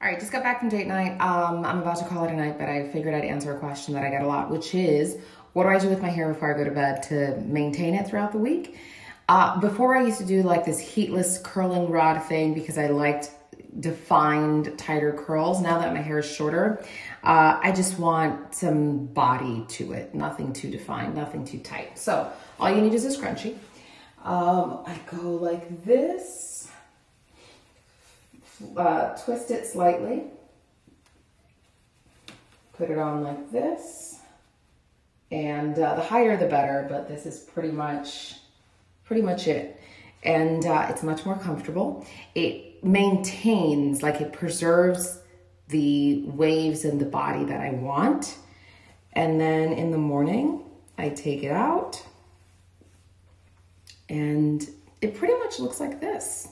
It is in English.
All right, just got back from date night. Um, I'm about to call it a night, but I figured I'd answer a question that I get a lot, which is, what do I do with my hair before I go to bed to maintain it throughout the week? Uh, before I used to do like this heatless curling rod thing because I liked defined tighter curls. Now that my hair is shorter, uh, I just want some body to it. Nothing too defined, nothing too tight. So all you need is a scrunchie. Um, I go like this uh, twist it slightly, put it on like this, and uh, the higher the better, but this is pretty much, pretty much it. And uh, it's much more comfortable. It maintains, like it preserves the waves in the body that I want. And then in the morning, I take it out and it pretty much looks like this.